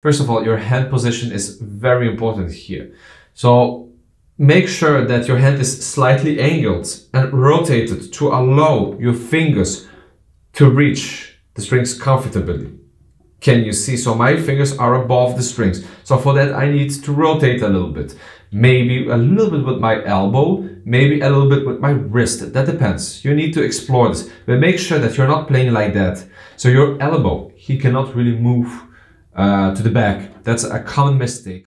First of all, your hand position is very important here. So make sure that your hand is slightly angled and rotated to allow your fingers to reach the strings comfortably. Can you see? So my fingers are above the strings. So for that, I need to rotate a little bit. Maybe a little bit with my elbow, maybe a little bit with my wrist. That depends. You need to explore this. But make sure that you're not playing like that. So your elbow, he cannot really move uh, to the back. That's a common mistake.